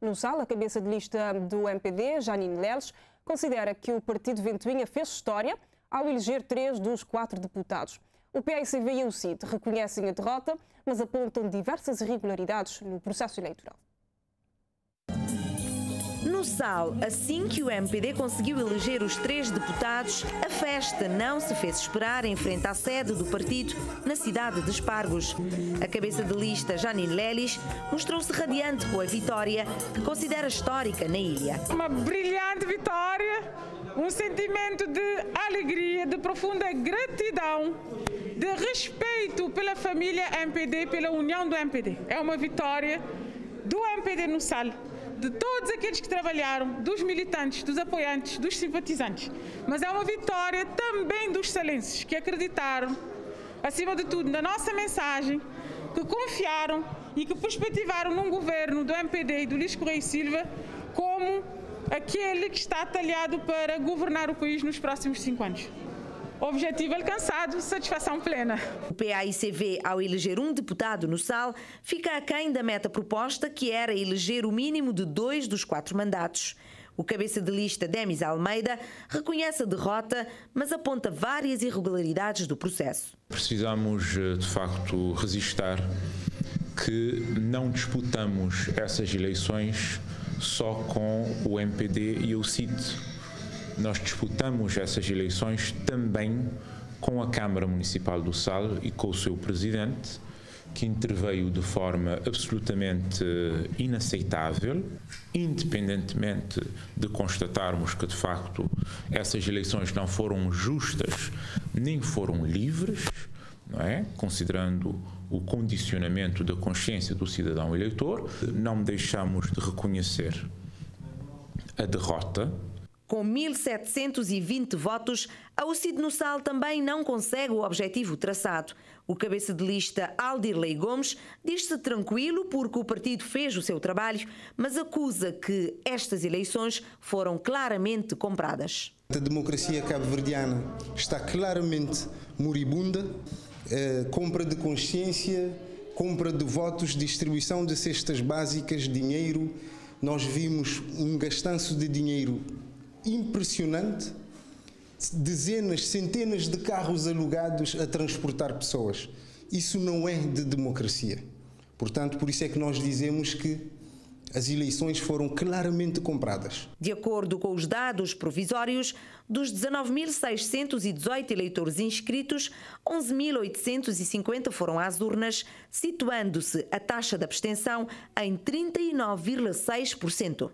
No Sal, a cabeça de lista do MPD, Janine Leles, considera que o partido Ventoinha fez história ao eleger três dos quatro deputados. O PICV e o CID reconhecem a derrota, mas apontam diversas irregularidades no processo eleitoral. No Sal, assim que o MPD conseguiu eleger os três deputados, a festa não se fez esperar em frente à sede do partido, na cidade de Espargos. A cabeça de lista, Janine Lelis, mostrou-se radiante com a vitória, que considera histórica na ilha. Uma brilhante vitória, um sentimento de alegria, de profunda gratidão, de respeito pela família MPD, pela união do MPD. É uma vitória do MPD no Sal de todos aqueles que trabalharam, dos militantes, dos apoiantes, dos simpatizantes. Mas é uma vitória também dos salenses que acreditaram, acima de tudo, na nossa mensagem, que confiaram e que perspectivaram num governo do MPD e do Luís Correia Silva como aquele que está talhado para governar o país nos próximos cinco anos. Objetivo alcançado, satisfação plena. O PAICV, ao eleger um deputado no SAL, fica aquém da meta proposta, que era eleger o mínimo de dois dos quatro mandatos. O cabeça de lista Demis Almeida reconhece a derrota, mas aponta várias irregularidades do processo. Precisamos, eh, de facto, resistar que não disputamos essas eleições só com o MPD e o CID nós disputamos essas eleições também com a Câmara Municipal do Sal e com o seu presidente, que interveio de forma absolutamente inaceitável, independentemente de constatarmos que, de facto, essas eleições não foram justas nem foram livres, não é? considerando o condicionamento da consciência do cidadão eleitor, não deixamos de reconhecer a derrota com 1.720 votos, a UCID no Sal também não consegue o objetivo traçado. O cabeça de lista Aldirley Gomes diz-se tranquilo porque o partido fez o seu trabalho, mas acusa que estas eleições foram claramente compradas. A democracia cabo-verdiana está claramente moribunda. É, compra de consciência, compra de votos, distribuição de cestas básicas, dinheiro. Nós vimos um gastanço de dinheiro impressionante, dezenas, centenas de carros alugados a transportar pessoas. Isso não é de democracia. Portanto, por isso é que nós dizemos que as eleições foram claramente compradas. De acordo com os dados provisórios, dos 19.618 eleitores inscritos, 11.850 foram às urnas, situando-se a taxa de abstenção em 39,6%.